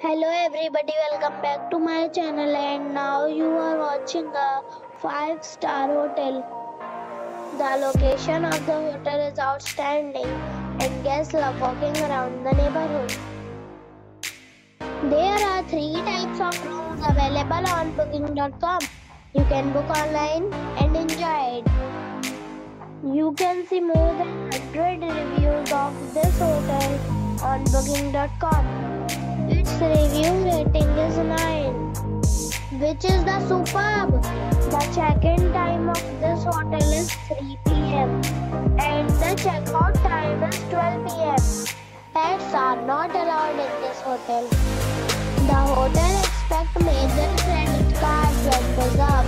Hello everybody, welcome back to my channel and now you are watching a 5 star hotel. The location of the hotel is outstanding and guests love walking around the neighborhood. There are 3 types of rooms available on booking.com. You can book online and enjoy it. You can see more than 100 reviews of this hotel on booking.com. Review rating is 9, which is the superb. The check-in time of this hotel is 3 p.m. and the check-out time is 12 p.m. Pets are not allowed in this hotel. The hotel expects major credit cards and reserves